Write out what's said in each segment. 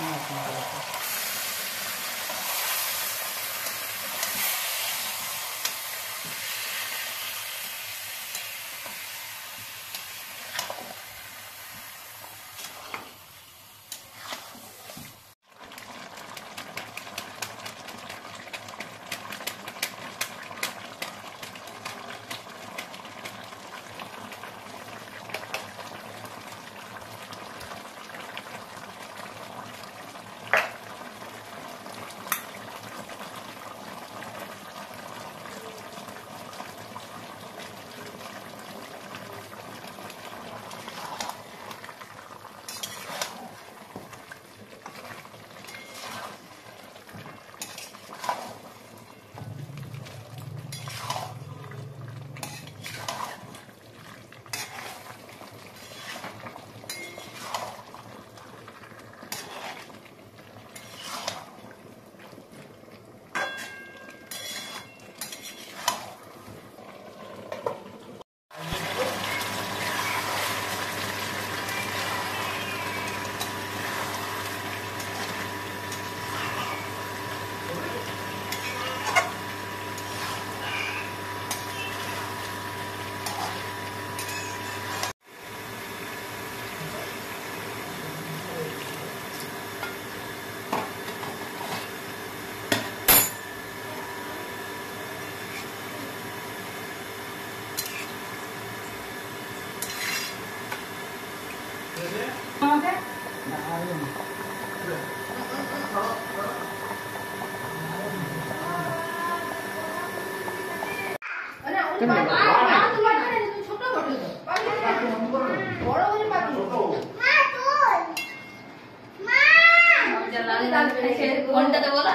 うん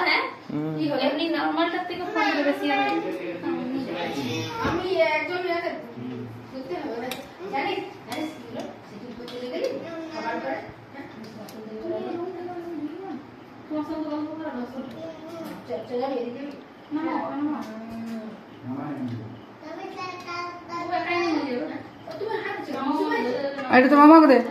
হ্যাঁ কি হবে আপনি নর্মালটার থেকে ফোন বেশি আমি একজন এটা তো মামা কোথায়